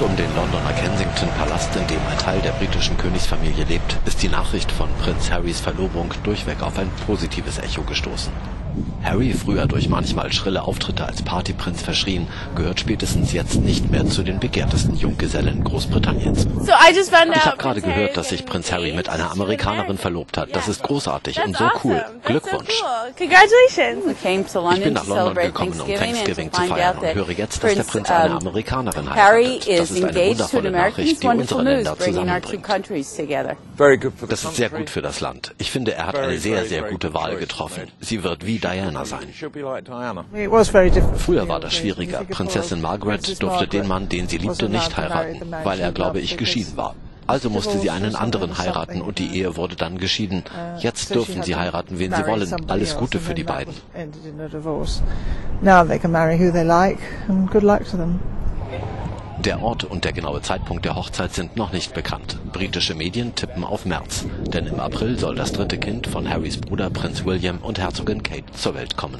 Rund um den Londoner Kensington-Palast, in dem ein Teil der britischen Königsfamilie lebt, ist die Nachricht von Prinz Harrys Verlobung durchweg auf ein positives Echo gestoßen. Harry, früher durch manchmal schrille Auftritte als Partyprinz verschrien, gehört spätestens jetzt nicht mehr zu den begehrtesten Junggesellen Großbritanniens. Ich habe gerade gehört, dass sich Prinz Harry mit einer Amerikanerin verlobt hat. Das ist großartig und so cool. Glückwunsch. Ich bin nach London gekommen, um Thanksgiving zu feiern und höre jetzt, dass der Prinz eine Amerikanerin heiratet. Das ist eine wundervolle Nachricht, die unsere Länder zusammenbringt. Das ist sehr gut für das Land. Ich finde, er hat eine sehr, sehr gute Wahl getroffen. Sie wird wie Diana sein. Früher war das schwieriger. Prinzessin Margaret durfte den Mann, den sie liebte, nicht heiraten, weil er, glaube ich, geschieden war. Also musste sie einen anderen heiraten und die Ehe wurde dann geschieden. Jetzt dürfen sie heiraten, wen sie wollen. Alles Gute für die beiden. Der Ort und der genaue Zeitpunkt der Hochzeit sind noch nicht bekannt. Britische Medien tippen auf März, denn im April soll das dritte Kind von Harrys Bruder Prinz William und Herzogin Kate zur Welt kommen.